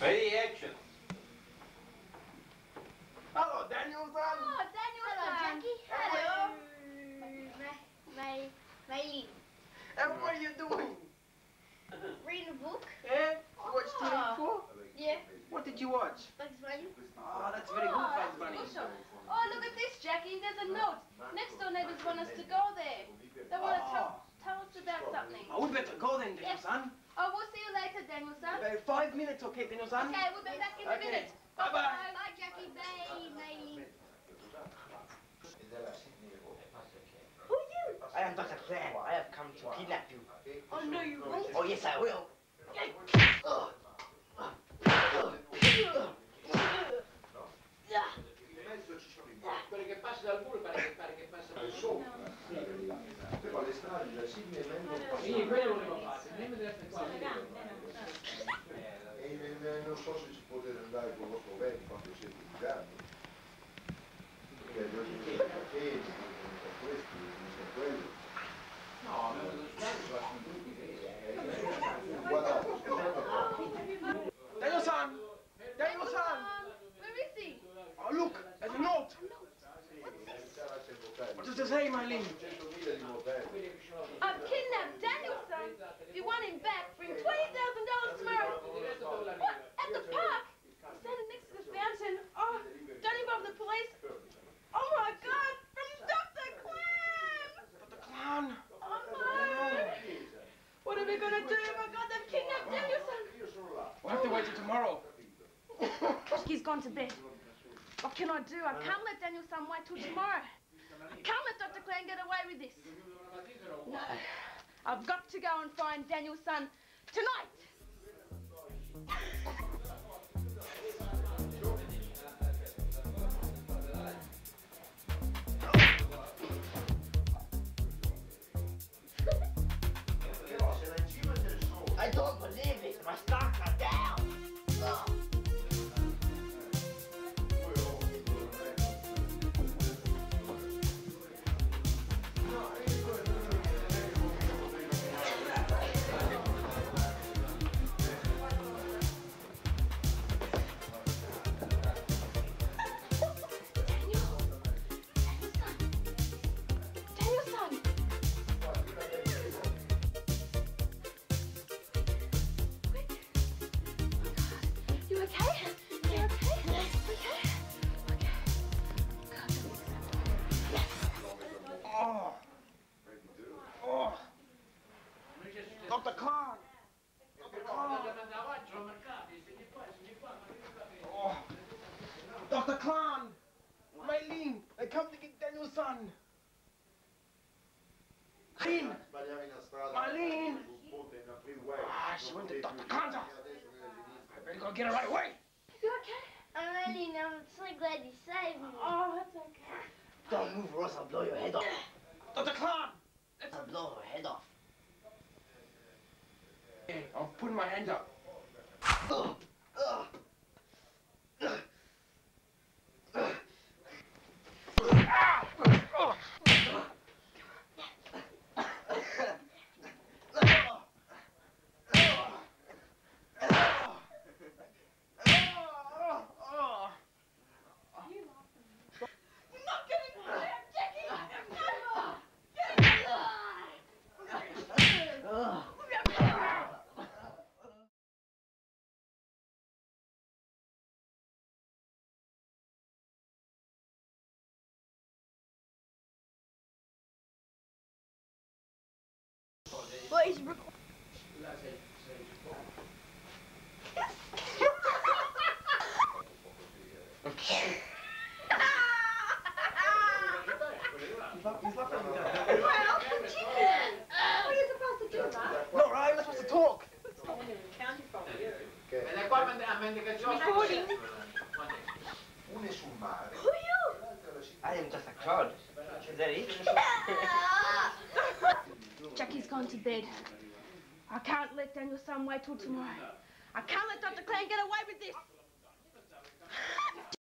Ready, action. Hello, Daniel-san. Oh, Daniel. Hello, Jackie. Hello. My, my, my. And what are you doing? reading a book. Eh? You watch ah. TV before? Yeah. What did you watch? Bugs Bunny. Oh, that's very good, ah, Bugs Bunny. Oh, look at this, Jackie. There's a note. Next door neighbors want us to go there. They want to tell, tell us about something. Oh, we better go then, Daniel-san. Oh, we'll see you later, Daniel-san. Uh, five minutes, okay, Daniel-san? Okay, we'll be back in a Okay. minute. Bye-bye. Bye, Jackie. Bye, Miley. Who are you? I am Dr. Clan. I have come to kidnap you. Oh, no, you won't. Oh, yes, I will. Quello che passa dal muro pare con il vostro vento quando siete in. Perché gli altri cateni, questi, questo, quello. No, me lo sono tutti. Guardate, guardate. Daniel-san! Daniel-san! Where is he? Oh, look, there's a note. What does it say? 100.000. I've kidnapped Daniel-san. If you want him back, bring $20,000 tomorrow. What? At the park? I'm standing next to the fountain. Oh, don't involve the police. Oh, my God. From Dr. Clan. Dr. Clown. Oh, no. What are we going to do? Oh, my God, they've kidnapped Daniel-san. We'll have to wait till tomorrow. He's gone to bed. What can I do? I can't let Daniel-san wait till tomorrow. I can't let Dr. Clan get away with this. No. I've got to go and find Daniel-san tonight. Dr. Clown. Marlene, they come to get Daniel-san. Marlene. Sbagliavi. Marlene. sul ponte in a freeway. Ah, she went to Dr. potevi Khan's dire house. adesso che è sinistra. I better go get her right away. You okay? I'm really, I'm so glad you saved me. Oh, that's okay. Don't move or else I'll blow your head off. Dr. Clown. I'll blow her head off. Hey, I'm putting my hand up. Ugh. Ugh. You're not getting me out, Jackie. Ugh. What is rec- What are you supposed to do, Mark? No, right? I'm not supposed to talk. E da qua a mendicazione. Una è sul mare. Who are you? l'altra è la città. I am just a clown. Is that it? Jackie's gone to bed. I can't let Daniel-san wait till tomorrow. I can't let Dr. Clan get away with this.